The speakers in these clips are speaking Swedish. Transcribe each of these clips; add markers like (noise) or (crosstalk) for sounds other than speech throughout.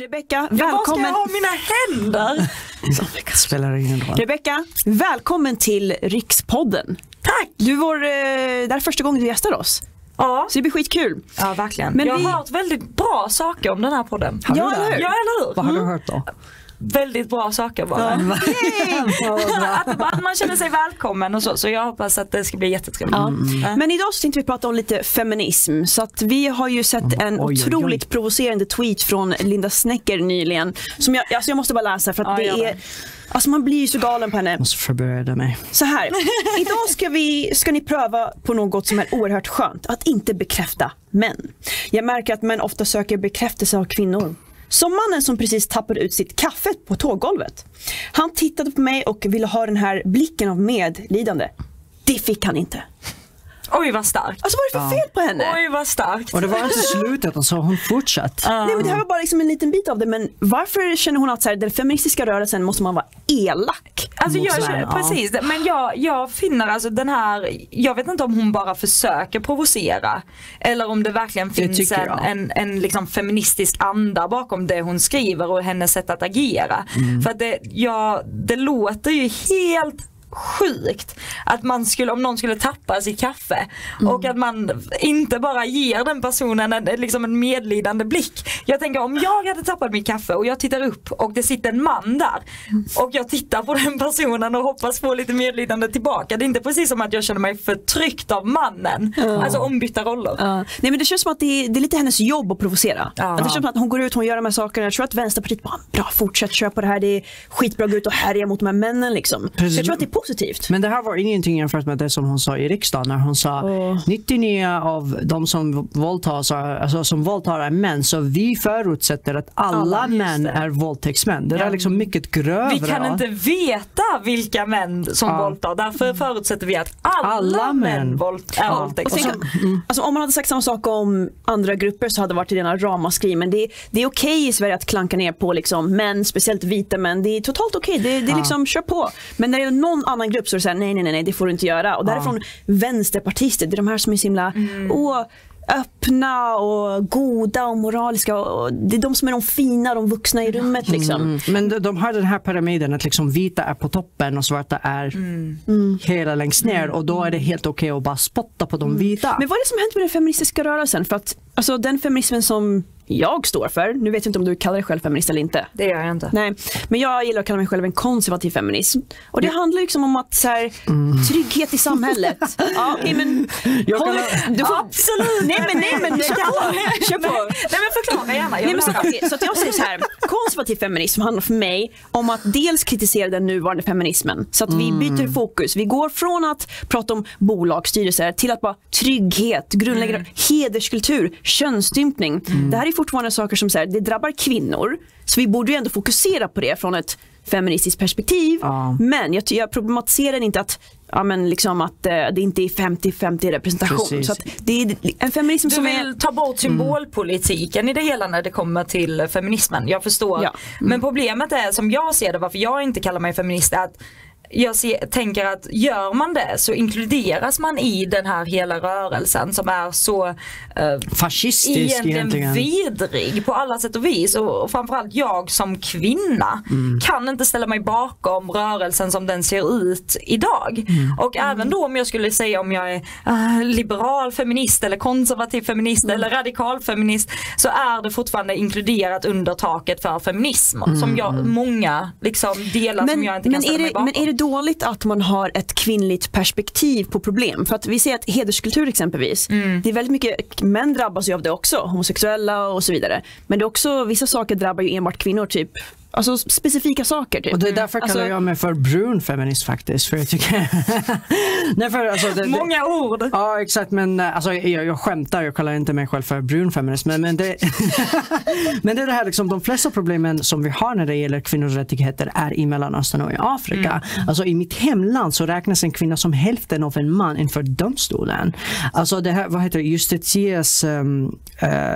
Rebecka, Var ska jag välkommen. ha mina händer? (laughs) Spelar ingen roll. Rebecka, välkommen till Rikspodden. Tack! Du var, eh, det här är första gången du gästar oss. Ja. Så det blir skitkul. ja, verkligen. Men jag vi- har hört väldigt bra saker om den här podden. Har du Ja, det? eller hur? Ja, eller hur? Vad har du hört då? Väldigt bra saker bara. (laughs) (laughs) att, att man känner sig välkommen och så. Så jag hoppas att det ska bli jättetrevligt. Ja. Mm. Men idag så tänkte vi prata om lite feminism. Så att vi har ju sett en Oj, oj, oj. otroligt provocerande tweet från Linda Snecker nyligen. Som jag, alltså jag måste bara läsa för att det är Alltså man blir ju så galen på henne. måste förbereda mig. Så här, idag ska, vi, ska ni pröva på något som är oerhört skönt, att inte bekräfta män. Jag märker att män ofta söker bekräftelse av kvinnor. Som mannen som precis tappade ut sitt kaffe på tåggolvet. Han tittade på mig och ville ha den här blicken av medlidande. Det fick han inte. Oj vad starkt. Alltså vad är det för fel på henne? Oj vad starkt. Och det var inte slutet och så har hon fortsatt. Nej men det här var bara liksom en liten bit av det men varför känner hon att så här, den feministiska rörelsen måste man vara elak? Alltså jag, män, ja. precis, men jag, jag finner alltså den här, jag vet inte om hon bara försöker provocera eller om det verkligen finns en, en, en liksom feministisk anda bakom det hon skriver och hennes sätt att agera. Mm. För att det, ja, det låter ju helt sjukt att man skulle, om någon skulle tappa sitt kaffe Mm. och att man inte bara ger den personen en, liksom en medlidande blick. Jag tänker om jag hade tappat mitt kaffe och jag tittar upp och det sitter en man där och jag tittar på den personen och hoppas få lite medlidande tillbaka. Det är inte precis som att jag känner mig förtryckt av mannen. Alltså ombytta roller. Ja. Nej men det känns som att det är, det är lite hennes jobb att provocera. Att det känns som att hon går ut, hon gör de här sakerna. Jag tror att Vänsterpartiet bara, bra fortsätt köra på det här. Det är skitbra att gå ut och härja mot de här männen liksom. Precis. jag tror att det är positivt. Men det här var ingenting jämfört med det som hon sa i riksdagen när hon sa Åh. 99 av de som våldtas, alltså, som våldtar är män så vi förutsätter att alla, Alla, män är våldtäktsmän. Det Ja. är liksom mycket grövre. Vi kan inte veta vilka män som Ja. våldtar. Därför förutsätter vi att alla, Alla män män. våld, är Ja. Våldtäktsmän. tänk, alltså, om man hade sagt samma sak om andra grupper så hade det varit rena ramaskri. Men det, det är okej i Sverige att klanka ner på liksom, män, speciellt vita män. Det är totalt okej. Det, det är liksom, kör på. Men när det är någon annan grupp så är det såhär, nej, nej, nej, nej, det får du inte göra. Och därifrån vänsterpartister, det är de här som är så himla, åh, öppna och goda och moraliska. Och det är de som är de fina, de vuxna i rummet liksom. Mm. Men de, de har den här pyramiden att liksom vita är på toppen och svarta är hela längst ner och då är det helt okej att bara spotta på de vita. Men vad är det som hänt med den feministiska rörelsen? För att alltså, den feminismen som jag står för, nu vet jag inte om du kallar dig själv feminist eller inte. Det gör jag inte. Nej, men jag gillar att kalla mig själv en konservativ feminism. Och det handlar liksom om att så här, trygghet i samhället. (laughs) ja, okej, men, Jag håll- kallar- du får, Absolut! Nej men nej men kör på. (laughs) Kör på. Nej men förklara gärna. Nej, men så, okej, så att jag säger så här, konservativ feminism handlar för mig om att dels kritisera den nuvarande feminismen så att vi byter fokus. Vi går från att prata om bolagsstyrelser till att bara trygghet, grundläggande hederskultur, könsstympning. Det här är fortfarande saker som så här, det drabbar kvinnor så vi borde ju ändå fokusera på det från ett feministiskt perspektiv. Ja. Men jag, jag problematiserar inte att Ja, men liksom att eh, det inte är 50-50 representation. Precis. Så att det är en feminism Du som är... vill ta bort symbolpolitiken i det hela när det kommer till feminismen. Jag förstår. Ja. Men problemet är som jag ser det, varför jag inte kallar mig feminist, är att jag ser, tänker att gör man det så inkluderas man i den här hela rörelsen som är så eh, Fascistisk egentligen egentligen. vidrig på alla sätt och vis och, och framförallt jag som kvinna Mm. kan inte ställa mig bakom rörelsen som den ser ut idag. Mm. Och även då om jag skulle säga om jag är eh, liberal feminist eller konservativ feminist Mm. eller radikal feminist så är det fortfarande inkluderat under taket för feminism Mm. som jag, många liksom delar som jag inte kan men, ställa är mig det, bakom. Dåligt att man har ett kvinnligt perspektiv på problem? För att vi ser att hederskultur exempelvis, Mm. det är väldigt mycket, män drabbas ju av det också, homosexuella och så vidare. Men det är också, vissa saker drabbar ju enbart kvinnor, typ Alltså specifika saker typ. Och det är därför kallar Alltså- jag mig för brun feminist faktiskt. För jag tycker... (laughs) Nej, för, alltså, det, det, Många ord. Ja exakt men eh, alltså, jag, jag skämtar, jag kallar inte mig själv för brun feminist men, men, det, (laughs) men det är det här liksom, de flesta problemen som vi har när det gäller kvinnors rättigheter är i Mellanöstern och i Afrika. Alltså i mitt hemland så räknas en kvinna som hälften av en man inför domstolen. Alltså det här, vad heter det, um,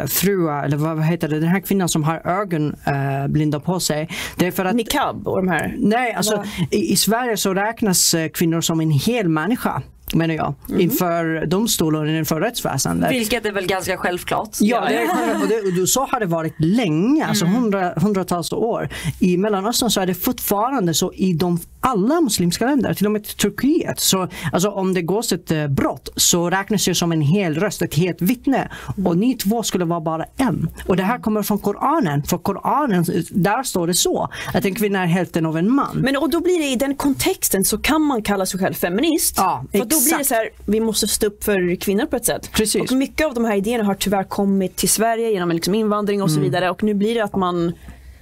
fru, eller vad, vad heter det, den här kvinnan som har ögon uh, blinda på sig. Det är för att Niqab och de här. Nej, alltså i, i Sverige så räknas eh, kvinnor som en hel människa. Menar jag, inför domstolen, inför rättsväsendet. Vilket är väl ganska självklart. Ja, det är, och det, och så har det varit länge, alltså hundra, hundratals år. I Mellanöstern så är det fortfarande så i de, alla muslimska länder, till och med Turkiet. Så, alltså, om det gås ett eh, brott så räknas det som en hel röst, ett helt vittne. Och ni två skulle vara bara en. Och det här kommer från Koranen. För Koranen, där står det så, att en kvinna är hälften av en man. Men och då blir det i den kontexten så kan man kalla sig själv feminist. Ja, för då blir det så här, vi måste stå upp för kvinnor på ett sätt. Precis. Och mycket av de här idéerna har tyvärr kommit till Sverige genom liksom invandring och så Mm. vidare. Och nu blir det att man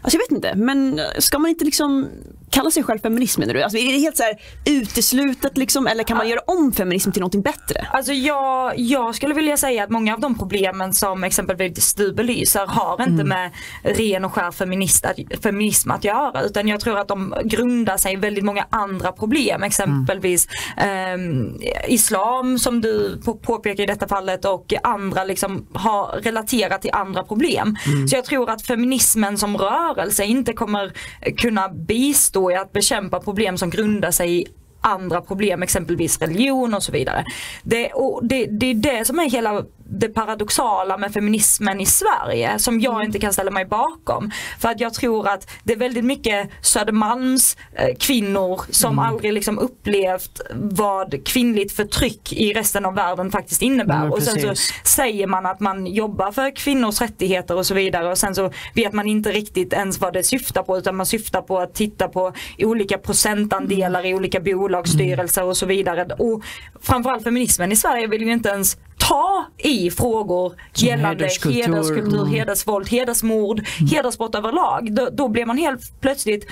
Alltså jag vet inte, men ska man inte liksom kalla sig själv feminist menar du? Alltså är det helt så här uteslutet liksom, eller kan man göra om feminism till någonting bättre? Alltså jag, jag skulle vilja säga att många av de problemen som exempelvis du belyser har inte med ren och skär feminist feminism att göra utan jag tror att de grundar sig i väldigt många andra problem exempelvis ehm, islam som du på, påpekar i detta fallet och andra liksom har relaterat till andra problem. Så jag tror att feminismen som rörelse inte kommer kunna bistå i att bekämpa problem som grundar sig i andra problem, exempelvis religion och så vidare. Det, och det, det är det som är hela det paradoxala med feminismen i Sverige som jag inte kan ställa mig bakom. För att jag tror att det är väldigt mycket Södermalms eh, kvinnor som aldrig liksom upplevt vad kvinnligt förtryck i resten av världen faktiskt innebär. Och sen så säger man att man jobbar för kvinnors rättigheter och så vidare och sen så vet man inte riktigt ens vad det syftar på utan man syftar på att titta på olika procentandelar i olika bolagsstyrelser och så vidare. Och framförallt feminismen i Sverige vill ju inte ens ta i frågor Som gällande hederskultur. hederskultur, Mm. hedersvåld, hedersmord, hedersbrott överlag. Då, då blir man helt plötsligt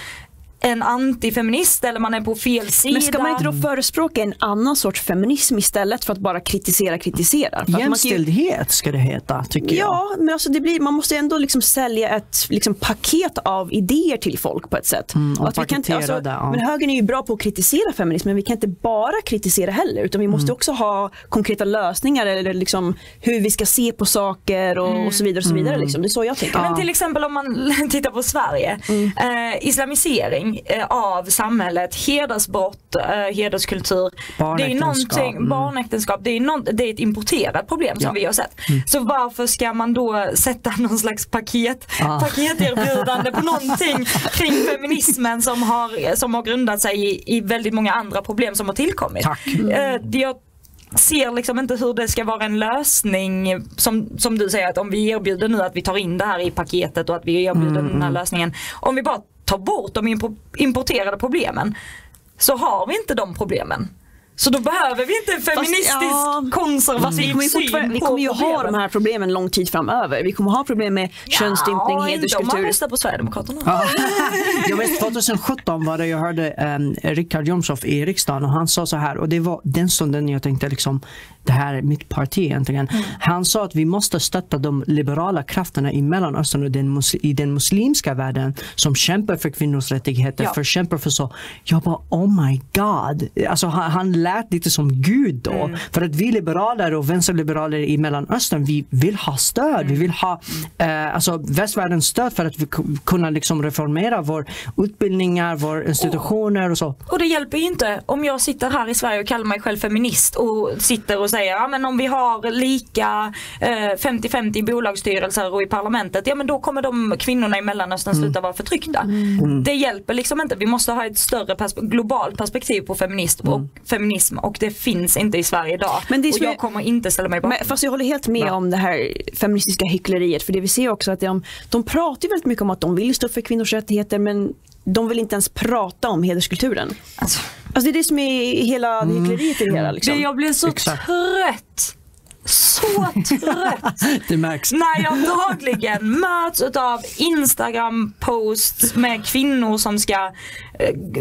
en antifeminist eller man är på fel sida. Men ska man inte då förespråka en annan sorts feminism istället för att bara kritisera, kritisera? För ju- Jämställdhet ska det heta, tycker jag. Ja, men alltså det blir, man måste ändå liksom sälja ett liksom paket av idéer till folk på ett sätt. Mm, och att vi kan inte, alltså, det, ja. Men högern är ju bra på att kritisera feminism men vi kan inte bara kritisera heller utan vi måste Mm. också ha konkreta lösningar eller liksom hur vi ska se på saker och, och så vidare. Och så vidare Mm. liksom. Det är så jag tänker. Men till exempel om man (laughs) tittar på Sverige. Eh, islamisering eh, av samhället, hedersbrott, eh, hederskultur. Det är Barnäktenskap, mm. barnäktenskap, det är, någon, det är ett importerat problem som Ja. vi har sett. Så varför ska man då sätta (laughs) någon slags paket, Ah. (laughs) paketerbjudande på någonting kring feminismen som har, som har grundat sig i, i väldigt många andra problem som har tillkommit. Tack. Det jag ser liksom inte hur det ska vara en lösning som, som du säger att om vi erbjuder nu att vi tar in det här i paketet och att vi erbjuder den här lösningen. Om vi bara ta bort de importerade problemen så har vi inte de problemen. Så då behöver vi inte en feministisk ja. konservativ vi kommer, ju syn fortfarande- vi på kommer ju ha de här problemen lång tid framöver. Vi kommer ha problem med könsstympning, Ja, inte om man hederskultur. röstar på Sverigedemokraterna. Ja. (laughs) Jag vet, 2017 var det jag hörde um, Richard Jomshof i riksdagen och han sa så här och det var den stunden jag tänkte liksom det här är mitt parti egentligen. Han sa att vi måste stötta de liberala krafterna i Mellanöstern och den i den muslimska världen som kämpar för kvinnors rättigheter, Ja. för kämpar för så. Jag bara oh my god. Alltså, han, han lät lite som Gud då. För att vi liberaler och vänsterliberaler i Mellanöstern vi vill ha stöd. Vi vill ha eh, alltså, västvärldens stöd för att vi ku- kunna liksom reformera vår utbildningar, våra institutioner och så. Och det hjälper ju inte om jag sitter här i Sverige och kallar mig själv feminist och sitter och säger ja men om vi har lika eh, 50-50 i bolagsstyrelser och i parlamentet, ja men då kommer de kvinnorna i Mellanöstern sluta vara förtryckta. Det hjälper liksom inte. Vi måste ha ett större perspe- globalt perspektiv på feminism och, feminism och det finns inte i Sverige idag. Men det är och jag är- kommer inte ställa mig bakom. Men, fast jag håller helt med om det här feministiska hyckleriet. För det vi ser också att de, de pratar ju väldigt mycket om att de vill stå för kvinnors rättigheter men de vill inte ens prata om hederskulturen. Alltså, Alltså det är det som är hela hyckleriet i det hela. Liksom. det, jag blir så Exakt. trött. Så (laughs) trött. Det märks. när jag dagligen möts av Instagram-posts med kvinnor som ska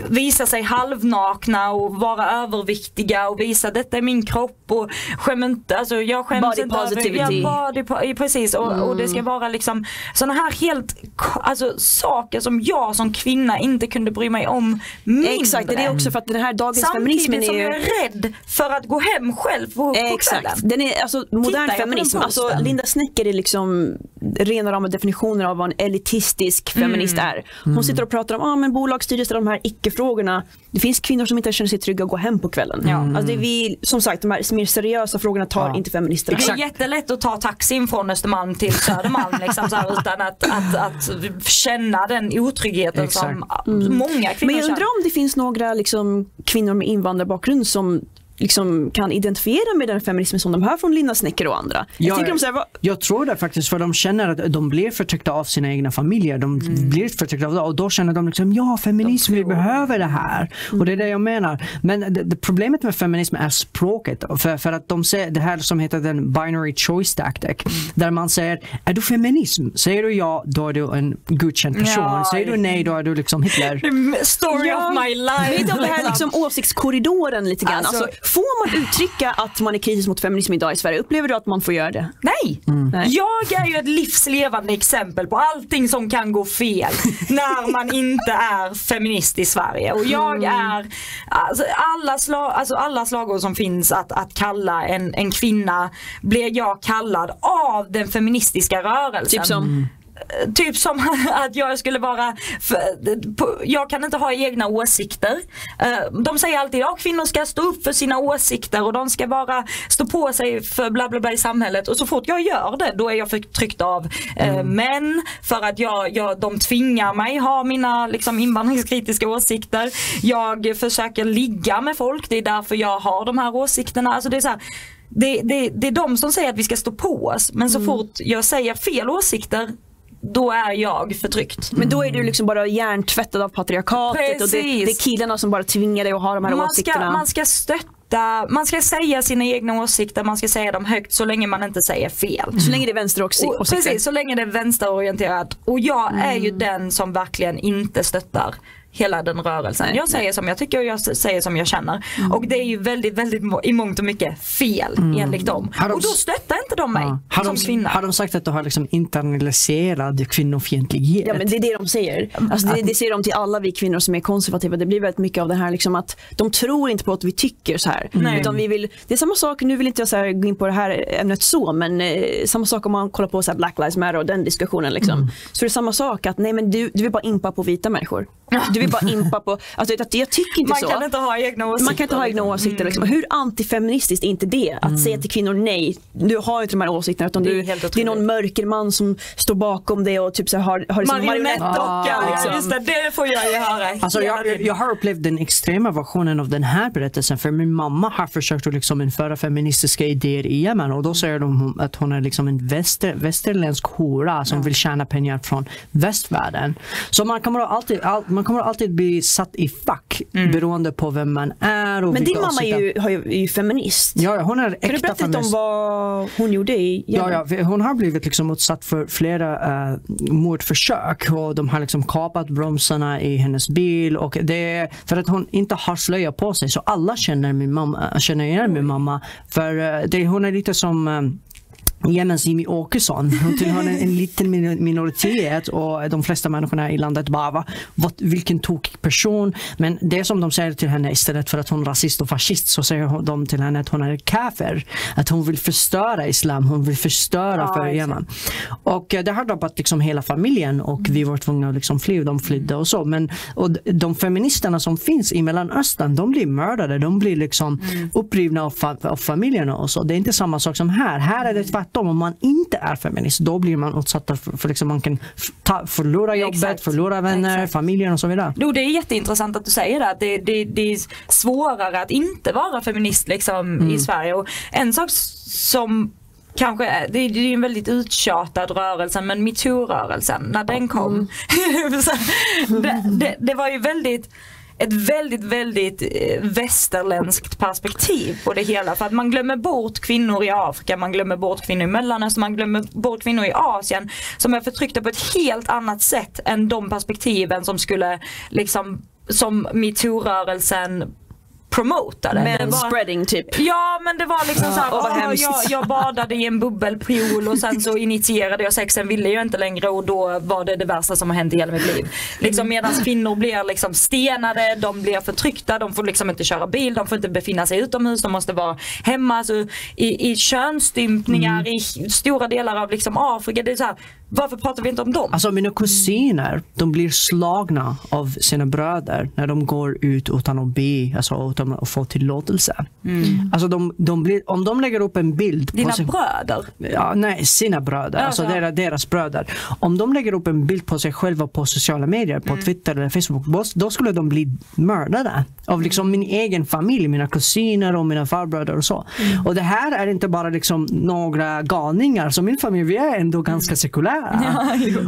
visa sig halvnakna och vara överviktiga och visa detta är min kropp och skäm inte, alltså jag skäms Body inte över, positivity. ja, body, precis och, och det ska vara liksom sådana här helt, alltså saker som jag som kvinna inte kunde bry mig om mindre. Exakt, det är också för att den här dagens feminismen Samtidigt är som ju... jag är rädd för att gå hem själv på, på Exakt. kvällen. Den är, alltså, modern feminism, alltså. Linda Snecker är liksom rena rama definitioner av vad en elitistisk feminist Mm. är. Hon sitter och pratar om ah, men bolagsstyrelser, de här icke-frågorna. Det finns kvinnor som inte känner sig trygga att gå hem på kvällen. Ja. Alltså det är vi, som sagt, de här mer seriösa frågorna tar Ja. inte feministerna. Det är jättelätt att ta taxin från Östermalm till Södermalm liksom, så här, utan att, att, att känna den otryggheten Exakt. som många kvinnor Men jag undrar känner. om det finns några liksom, kvinnor med invandrarbakgrund som liksom, kan identifiera med den feminismen som de hör från Linda Snecker och andra. Jag Ja, tänker de här, Jag tror det faktiskt för de känner att de blir förtryckta av sina egna familjer. De Mm. blir förtryckta av det och då känner de liksom ja feminism, vi behöver det här. Och det är det jag menar. Men det, det problemet med feminism är språket. För, för att de säger det här som heter den binary choice tactic. Mm. Där man säger är du feminism? Säger du ja då är du en godkänd person. Ja. Säger du nej då är du liksom Hitler. (laughs) The Story of my life. Det här liksom åsiktskorridoren lite grann. Alltså- Alltså, får man uttrycka att man är kritisk mot feminism idag i Sverige? Upplever du att man får göra det? Nej. Nej. Jag är ju ett livslevande exempel på allting som kan gå fel (laughs) när man inte är feminist i Sverige. Och jag är alltså, alla, slag, alltså, alla slagord som finns att, att kalla en, en kvinna blir jag kallad av den feministiska rörelsen. Typ som, Typ som (laughs) att jag skulle vara, jag kan inte ha egna åsikter. Eh, De säger alltid att kvinnor ska stå upp för sina åsikter och de ska bara stå på sig för bla bla bla i samhället och så fort jag gör det då är jag förtryckt av eh, män för att jag, jag, de tvingar mig ha mina liksom, invandringskritiska åsikter. Jag försöker ligga med folk, det är därför jag har de här åsikterna. Alltså det är så här, det, det, det är de som säger att vi ska stå på oss men så fort jag säger fel åsikter då är jag förtryckt. men då är du liksom bara hjärntvättad av patriarkatet och det, Precis. det är killarna som bara tvingar dig att ha de här Man ska, åsikterna. man ska stötta, man ska säga sina egna åsikter, man ska säga dem högt så länge man inte säger fel. Så länge det är vänsteråsikter. Precis, så länge det är vänsterorienterat. Och jag är ju den som verkligen inte stöttar hela den rörelsen. Nej, jag säger som jag tycker och jag säger som jag känner. Och det är ju väldigt, väldigt i mångt och mycket fel enligt dem. De och då stöttar inte de mig Ja. Har, som de, kvinna. har de sagt att du har liksom internaliserad kvinnofientlighet? Ja men det är det de säger. Alltså det, det säger de till alla vi kvinnor som är konservativa. Det blir väldigt mycket av det här liksom att de tror inte på att vi tycker så här. Nej. Utan vi vill, det är samma sak, nu vill inte jag så här gå in på det här ämnet så, men eh, samma sak om man kollar på så här Black Lives Matter och den diskussionen. Liksom. Så det är samma sak att nej men du, du vill bara impa på vita människor. Du vill bara impa på, alltså att jag tycker inte man så. kan inte ha egna åsikter. Man kan inte ha egna åsikter. Liksom. Hur antifeministiskt är inte det? Att säga till kvinnor nej, du har inte de här åsikterna utan Det är du, helt det är någon mörkerman som står bakom det och typ så här har, har liksom Marionettdocka, ja, Liksom. just det, det får jag ju höra Alltså jag, jag har upplevt den extrema versionen av den här berättelsen för min mamma har försökt att liksom införa feministiska idéer i Yemen och då säger de att hon är liksom en väster, västerländsk hora som vill tjäna pengar från västvärlden. Så man kommer alltid, all, man kommer alltid bli satt i fack beroende på vem man är. Och Men din mamma är ju, är ju feminist. Ja, hon är kan du berätta lite om feminist. vad hon gjorde i Ja, ja, hon har blivit liksom utsatt för flera uh, mordförsök och de har liksom kapat bromsarna i hennes bil och det är för att hon inte har slöja på sig så alla känner, min mamma, känner igen min mamma för eh, det, hon är lite som eh, Jemens Jimmy Åkesson. Hon tillhör en, en liten min- minoritet och de flesta människorna i landet bara va, vad, vilken tokig person. Men det som de säger till henne istället för att hon är rasist och fascist så säger de till henne att hon är kafir. Att hon vill förstöra islam, hon vill förstöra Ja, för. Yemen. Och eh, det har drabbat liksom hela familjen och vi var tvungna att liksom fly de flydde och så. Men och de feministerna som finns i Mellanöstern de blir mördade, de blir liksom upprivna av, fa- av familjerna och så. Det är inte samma sak som här. Här är det tvärtom. Om man inte är feminist då blir man utsatt för, för liksom man kan ta, förlora jobbet, Exakt. förlora vänner, Exakt. familjen och så vidare. Jo det är jätteintressant att du säger det, att det, det, det är svårare att inte vara feminist liksom, i Sverige. Och en sak som kanske, det, är ju en väldigt uttjatad rörelse men metoo-rörelsen när den kom. (laughs) Så, det, det, det var ju väldigt ett väldigt, väldigt eh, västerländskt perspektiv på det hela. För att man glömmer bort kvinnor i Afrika, man glömmer bort kvinnor i Mellanöstern, man glömmer bort kvinnor i Asien som är förtryckta på ett helt annat sätt än de perspektiven som skulle liksom som metoo-rörelsen promotade. Det var- Manspreading typ. Ja men det var liksom såhär, åh, åh, hemskt. jag, jag badade i en bubbelpool och sen så (laughs) initierade jag sex, sen ville jag inte längre och då var det det värsta som har hänt i hela mitt liv. Liksom medan kvinnor blir liksom stenade, de blir förtryckta, de får liksom inte köra bil, de får inte befinna sig utomhus, de måste vara hemma. Alltså, i, I könsstympningar i stora delar av liksom Afrika, det är så här, varför pratar vi inte om dem? Alltså mina kusiner, de blir slagna av sina bröder när de går ut utan att be, alltså utan att få tillåtelse. Alltså de, de blir, om de lägger upp en bild Dina på sig, bröder. Ja, nej, sina bröder, alltså Alltså. deras, deras bröder. Om de lägger upp en bild på sig själva på sociala medier, på Twitter eller Facebook, då, skulle de bli mördade av liksom min egen familj, mina kusiner och mina farbröder och så. Och det här är inte bara liksom några galningar, så min familj, vi är ändå ganska sekulära.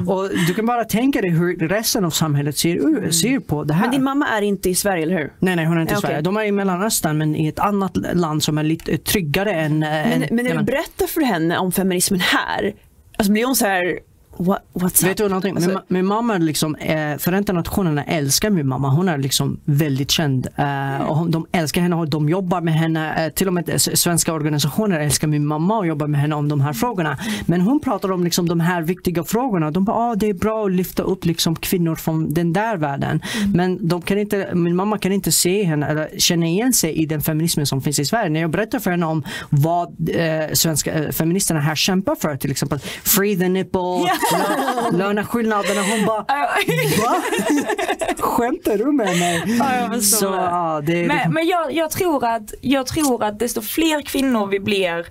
Och du kan bara tänka dig hur resten av samhället ser, ut- ser på det här. Men din mamma är inte i Sverige, eller hur? Nej, nej, hon är inte i Okej. Sverige. De är i Mellanöstern, men i ett annat land som är lite tryggare än... eh, Men, än- men när du berättar för henne om feminismen här, alltså blir hon så här, what, what's Vet du någonting? Alltså, min, ma- min mamma liksom, eh, Förenta Nationerna älskar min mamma. Hon är liksom väldigt känd. Eh, och hon, de älskar henne och de jobbar med henne. Eh, till och med eh, svenska organisationer älskar min mamma och jobbar med henne om de här frågorna. Men hon pratar om liksom de här viktiga frågorna. De bara, ah, det är bra att lyfta upp liksom kvinnor från den där världen. Men de kan inte, min mamma kan inte se henne eller känna igen sig i den feminismen som finns i Sverige. När jag berättar för henne om vad eh, svenska eh, feministerna här kämpar för, till exempel free the nipple, lö- löneskillnaderna, hon bara Va? Skämtar du med mig? Ja, förstår Så, det. ja, det är Men, liksom- men jag, jag, tror att, jag tror att desto fler kvinnor vi blir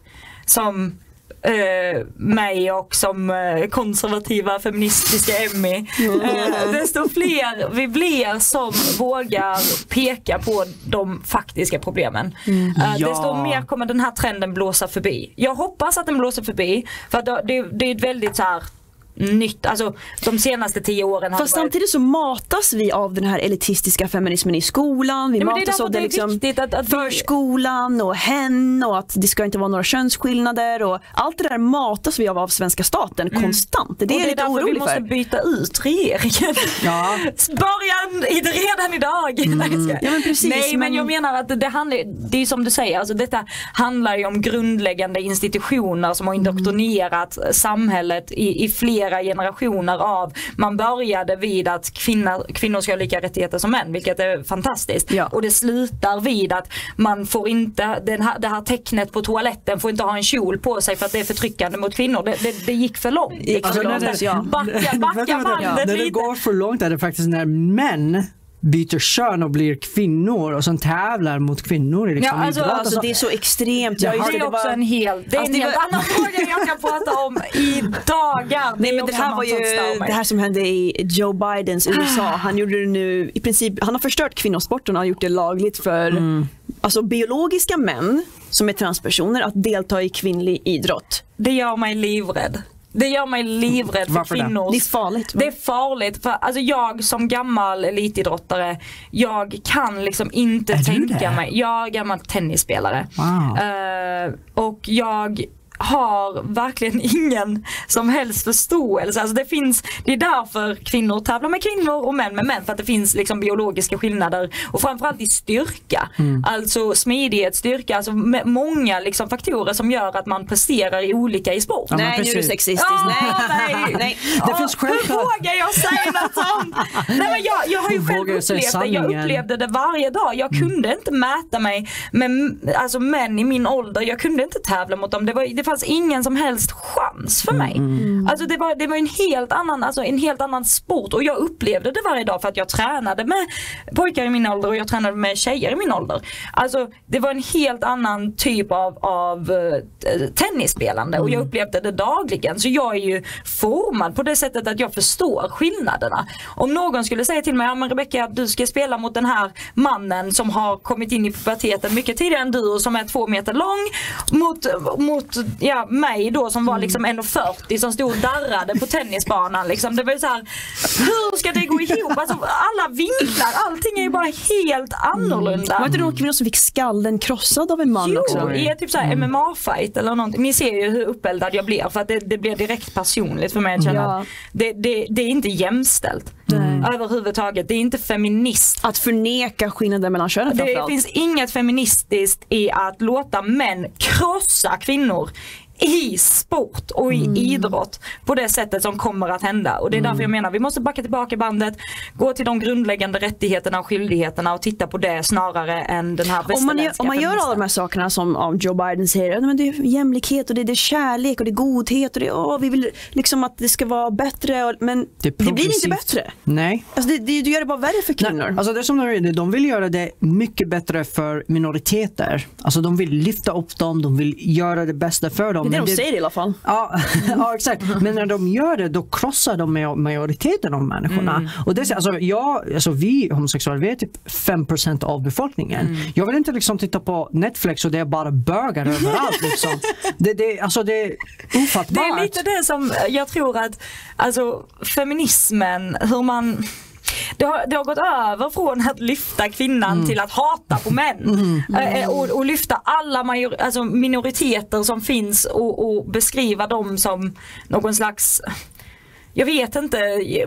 som eh, mig och som eh, konservativa feministiska Emmy. Eh, desto fler vi blir som vågar peka på de faktiska problemen. Eh, Ja. Desto mer kommer den här trenden blåsa förbi. Jag hoppas att den blåser förbi för att det, det är ett väldigt så här nytt, alltså de senaste tio åren har Fast det varit samtidigt så matas vi av den här elitistiska feminismen i skolan. Vi det är matas av det är liksom att- att vi- förskolan och hen och att det ska inte vara några könsskillnader. Och allt det där matas vi av av svenska staten konstant. Det är det och det är lite därför vi orolig måste för. byta ut regeringen. Ja. (laughs) Början redan idag. Nej, skojar. Ja, men precis, Nej men men- jag menar att det, det handlar, det är som du säger, alltså detta handlar ju om grundläggande institutioner som har indoktrinerat samhället i, i flera generationer av, man började vid att kvinnor, kvinnor ska ha lika rättigheter som män, vilket är fantastiskt. Ja. Och det slutar vid att man får inte, den här, det här tecknet på toaletten får inte ha en kjol på sig för att det är förtryckande mot kvinnor. Det, det, det gick för långt. Liksom. långt, ja. Backa, backa bandet När det lite. går för långt är det faktiskt när män byter kön och blir kvinnor och sen tävlar mot kvinnor i liksom Ja, alltså- idrott. Alltså, det är så extremt. Ja, just det är också var- en hel, det är Alltså, en det helt var- annan fråga jag kan prata om i dagar. Nej men det också här var ju som det här som hände i Joe Bidens USA. Han gjorde det nu i princip, han har förstört kvinnosporten och har gjort det lagligt för Mm. alltså, biologiska män som är transpersoner att delta i kvinnlig idrott. Det gör mig livrädd. Det gör mig livrädd för Varför det? kvinnors... Det är farligt. va? Det är farligt för alltså jag som gammal elitidrottare, jag kan liksom inte Är tänka det? mig, jag är gammal tennisspelare. Wow. Eh, och jag har verkligen (laughs) ingen som helst förståelse. Alltså det, finns, det är därför kvinnor tävlar med kvinnor och män med män. För att det finns liksom biologiska skillnader. Och framförallt i styrka. Alltså smidighet, styrka. Alltså med många liksom faktorer som gör att man presterar i olika i sport. Ja, Nej nu är du precis. sexistisk. Ja, nej. nej. (laughs) nej. Det Ja, finns självklart- Hur vågar jag säga något sånt? Nej, men jag, jag har ju själv upplevt det. Jag upplevde det varje dag. Jag kunde inte mäta mig med alltså, män i min ålder. Jag kunde inte tävla mot dem. Det, var, det fanns ingen som helst chans för mig. Alltså, det, var, det var en helt, annan, alltså, en helt annan sport och jag upplevde det varje dag för att jag tränade med pojkar i min ålder och jag tränade med tjejer i min ålder. Alltså, det var en helt annan typ av, av eh, tennisspelande och jag upplevde det dagligen. Så jag är ju formad på det sättet att jag förstår skillnaderna. Om någon skulle säga till mig, ja men Rebecka du ska spela mot den här mannen som har kommit in i puberteten mycket tidigare än du och som är två meter lång mot, mot ja, mig då som var liksom 1,40 som stod och darrade på tennisbanan. Liksom. Det var ju så här, hur ska det gå ihop? Alltså, alla vinklar, allting är ju bara helt annorlunda. Var inte det någon kvinna som fick skallen krossad av en man Jo, också? i ett typ såhär MMA-fight eller någonting. Ni ser ju hur uppeldad jag blir för att det, det blir direkt personligt för mig att känna Ja. att det, det, det är inte jämställt. Överhuvudtaget. Det är inte feminist. Att förneka skillnaden mellan könen Det finns inget feministiskt i att låta män krossa kvinnor i sport och i idrott på det sättet som kommer att hända. Och det är därför jag menar vi måste backa tillbaka bandet, gå till de grundläggande rättigheterna och skyldigheterna och titta på det snarare än den här om man, gör, västerländska om man gör alla de här sakerna som Joe Biden säger, men det är jämlikhet och det, det är kärlek och det är godhet och det, åh, vi vill liksom att det ska vara bättre och, men det, blir inte bättre. Nej. Alltså det, det, du gör det bara värre för kvinnor. Nej, alltså det är som de, de vill göra det mycket bättre för minoriteter. Alltså de vill lyfta upp dem, de vill göra det bästa för dem. Det är det de säger i alla fall. Ja, (laughs) ja exakt. Men när de gör det då krossar de ma- majoriteten av människorna. Mm. Och det, alltså, jag, alltså, vi homosexuella vi är typ 5% av befolkningen. Mm. Jag vill inte liksom titta på Netflix och det är bara bögar överallt. (laughs) Liksom. Det, det, alltså, det är ofattbart. Det är lite det som jag tror att alltså, feminismen, hur man det har, det har gått över från att lyfta kvinnan till att hata på män. Eh, och, och lyfta alla major, alltså minoriteter som finns och, och beskriva dem som någon slags jag vet inte.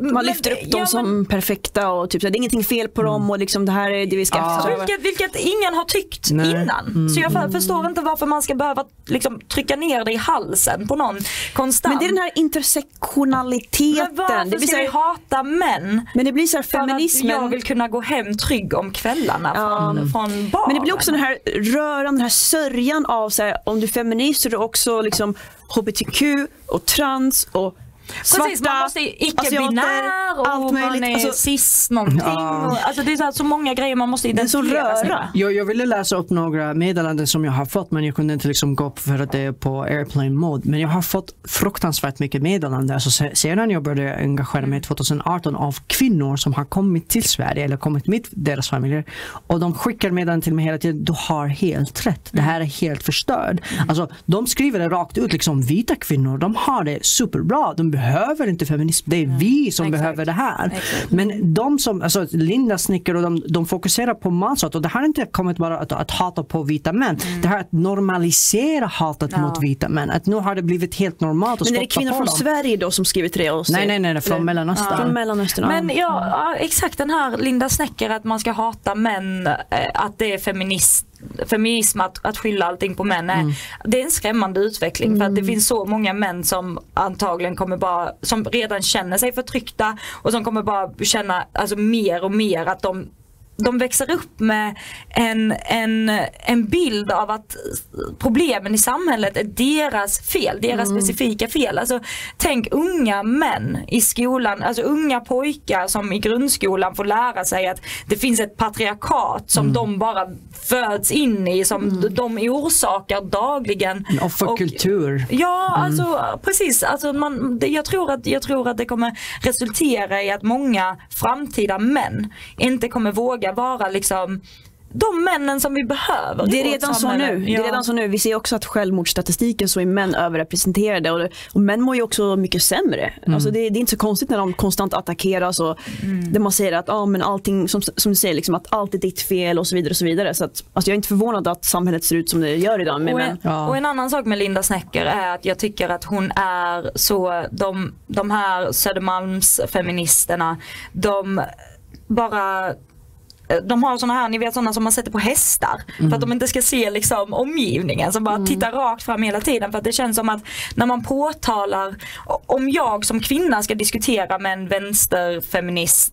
Man lyfter upp dem som perfekta och typ så här, det är ingenting fel på dem och liksom det här är det vi ska Ja. Vilket, vilket ingen har tyckt Nej. innan. Så jag för, förstår inte varför man ska behöva liksom, trycka ner det i halsen på någon konstant. Men det är den här intersektionaliteten. Men varför det blir ska så vi här, hata män? men det blir så här För att feminismen. jag vill kunna gå hem trygg om kvällarna från, från barnen. Men det blir också den här rörande, den här sörjan av så här, om du är feminist så är du också liksom hbtq och trans och svarta, Precis, man måste icke-binär och allt möjligt. man är Alltså, cis någonting. Och, alltså det är så, här, så många grejer man måste identifiera sig med. Jag, jag ville läsa upp några meddelanden som jag har fått men jag kunde inte liksom gå upp för att det är på airplane mode. Men jag har fått fruktansvärt mycket meddelanden. Alltså, se- sedan jag började engagera mig 2018 av kvinnor som har kommit till Sverige eller kommit med deras familjer. Och de skickar meddelanden till mig hela tiden. Du har helt rätt. Det här är helt förstörd. Alltså, de skriver det rakt ut. Liksom, vita kvinnor de har det superbra. De behöver inte feminism. Det är vi som Exakt. behöver det här. Exakt. Men de som, alltså Linda Snicker och de, de fokuserar på manshat och det här har inte kommit bara att, att hata på vita män. Det här att normalisera hatet Ja. mot vita män. Att nu har det blivit helt normalt att men är det kvinnor från dem. Sverige då som skriver till? Och Nej, nej, nej, nej från Eller- Mellanöstern. Från Mellanöstern, Men ja. ja, ja, exakt den här Linda Snecker att man ska hata män, eh, att det är feminist feminism att, att skylla allting på män. Nej, Det är en skrämmande utveckling för att det finns så många män som antagligen kommer bara, som redan känner sig förtryckta och som kommer bara känna alltså, mer och mer att de de växer upp med en, en, en bild av att problemen i samhället är deras fel, deras specifika fel. Alltså, tänk unga män i skolan, alltså unga pojkar som i grundskolan får lära sig att det finns ett patriarkat som de bara föds in i, som de orsakar dagligen. En offerkultur. Ja, alltså precis. Alltså, man, jag, tror att, jag tror att det kommer resultera i att många framtida män inte kommer våga vara liksom de männen som vi behöver. Det är redan så nu. Det Ja. är redan så nu. Vi ser också att självmordsstatistiken så är män överrepresenterade och, och män mår ju också mycket sämre. Alltså det, det är inte så konstigt när de konstant attackeras och där man säger att ah, men allting, som, som du säger, liksom, att allt är ditt fel och så vidare. Och så vidare. Så att, alltså jag är inte förvånad att samhället ser ut som det gör idag med Och män. en, Ja. och en annan sak med Linda Snecker är att jag tycker att hon är så, de, de här Södermalmsfeministerna, de bara de har såna här, ni vet såna som man sätter på hästar. För att de inte ska se liksom omgivningen. Som bara tittar rakt fram hela tiden. För att det känns som att när man påtalar om jag som kvinna ska diskutera med en vänsterfeminist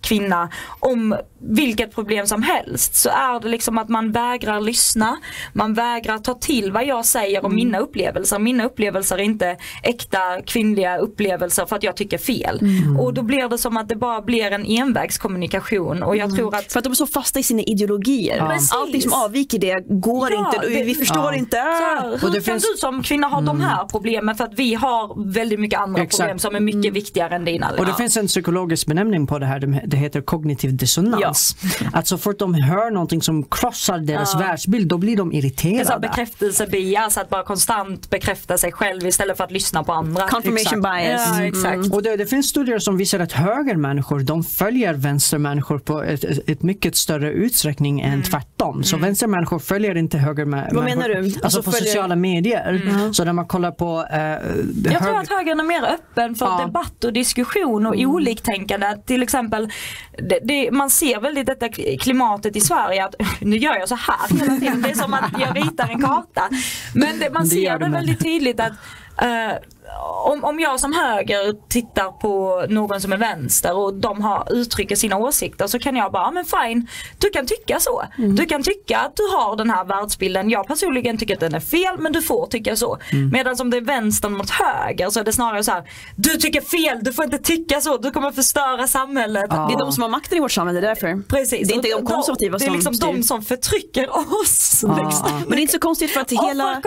kvinna om vilket problem som helst så är det liksom att man vägrar lyssna, man vägrar ta till vad jag säger om mina upplevelser. Mina upplevelser är inte äkta kvinnliga upplevelser för att jag tycker fel. Och då blir det som att det bara blir en envägskommunikation och jag tror att För att de är så fasta i sina ideologier. Precis. Allting som avviker det går Ja, inte. det- vi förstår Ja. inte. så här, hur Och det kan finns- du som kvinna ha de här problemen för att vi har väldigt mycket andra Exakt. problem som är mycket viktigare än dina. Och det Ja. finns en psykologisk benämning på det här, det- heter kognitiv dissonans. (laughs) Att så fort de hör någonting som krossar deras världsbild, då blir de irriterade. bekräftelsebias, att bara konstant bekräfta sig själv istället för att lyssna på andra. Confirmation bias. Ja, Mm. exakt. Och det, det finns studier som visar att högermänniskor de följer vänstermänniskor på ett, ett, mycket större utsträckning än tvärtom. Så vänstermänniskor följer inte högermänniskor. Vad menar du? Alltså, Alltså på följer- sociala medier. Så när man kollar på eh, Jag tror att högern är mer öppen för Ja. debatt och diskussion och oliktänkande. Att Till exempel, det, det, man ser väldigt detta klimatet i Sverige att (laughs) nu gör jag så här hela tiden. Det är som att jag ritar en karta. Men det, man ser det väldigt tydligt att eh, om, om jag som höger tittar på någon som är vänster och de har, uttrycker sina åsikter så kan jag bara, "Ja, men fine, du kan tycka så. Du kan tycka att du har den här världsbilden. Jag personligen tycker att den är fel men du får tycka så. Medan om det är vänster mot höger så är det snarare så här, du tycker fel, du får inte tycka så, du kommer förstöra samhället. Ja. Det är de som har makten i vårt samhälle, därför. Precis. Det är inte de konservativa Det är som liksom styr. de som förtrycker oss. Ja, liksom. Men det är inte så konstigt för att hela,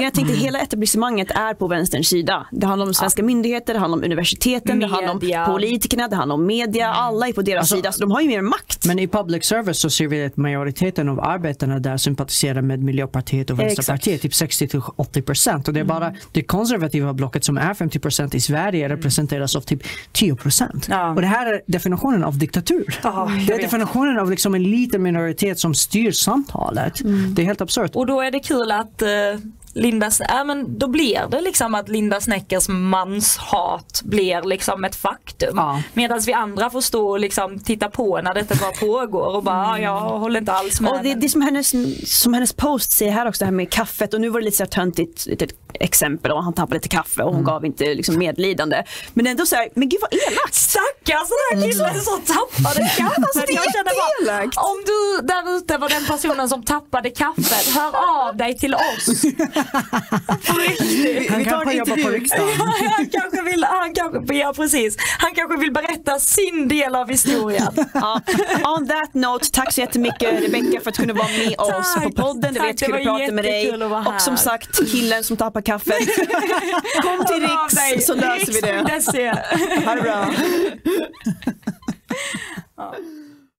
jag tänkte, hela etablissemanget är på vänsterns sida. Det handlar om svenska myndigheter, det handlar om universiteten, det handlar Media. om politikerna, det handlar om media. Alla är på deras Alltså- sida, så de har ju mer makt. Men i public service så ser vi att majoriteten av arbetarna där sympatiserar med Miljöpartiet och Vänsterpartiet, typ 60-80 procent. Och det är bara det konservativa blocket som är 50 procent i Sverige representeras av typ 10 procent. Ja. Och det här är definitionen av diktatur. Ja, jag det är definitionen av liksom en liten minoritet som styr samtalet. Det är helt absurt. Och då är det kul att eh, Linda, ja, men då blir det liksom att Linda Sneckers manshat blir liksom ett faktum. Ja. Medan vi andra får stå och liksom titta på när detta bara pågår och bara, "Ah, jag håller inte alls med. Och det, det som hennes, som hennes post säger här också, det här med kaffet. Och nu var det lite så här töntigt litet exempel och han tappade lite kaffe och hon gav inte liksom medlidande. Men ändå så här, men gud vad elakt. Stackars den här killen som tappade (laughs) kaffet. Jag känner bara, om du där ute var den personen som tappade kaffet, hör av dig till oss. (laughs) På riktigt. Han kanske jobbar på riksdagen. (laughs) han kanske vill, han kanske, ja precis. Han kanske vill berätta sin del av historien. Ja. On that note, tack så jättemycket Rebecca för att kunna vara med oss Tack. på podden. Det var jättekul att prata med dig. vara här. Och som sagt, killen som tappar kaffet. (laughs) Kom till. Riks så löser vi det. Ha det bra. (laughs)